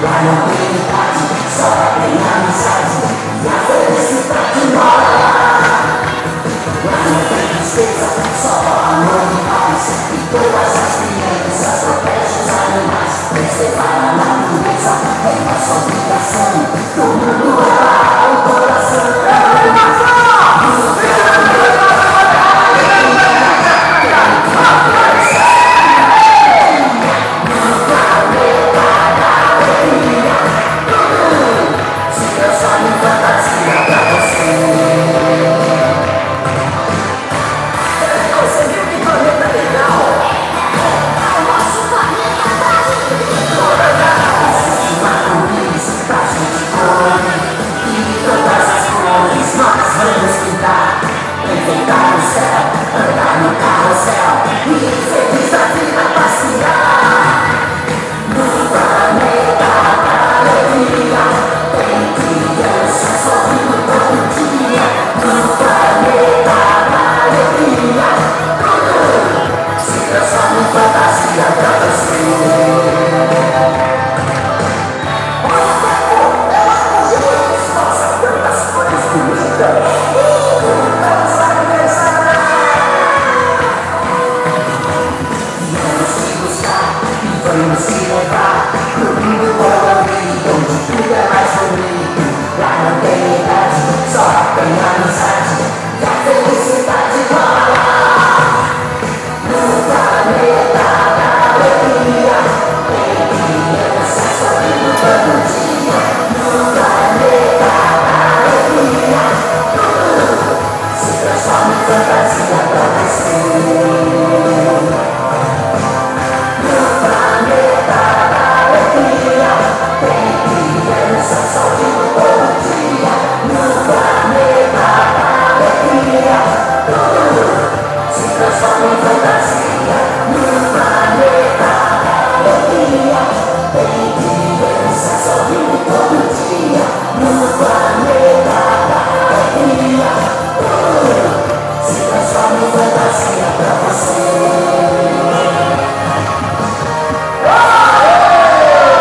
Right on the so I'm sorry,